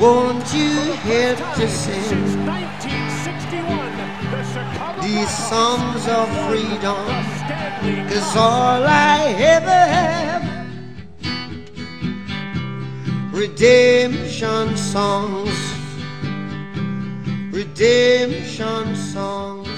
Won't you help to sing these songs of freedom? Cause all I ever have redemption songs, redemption songs.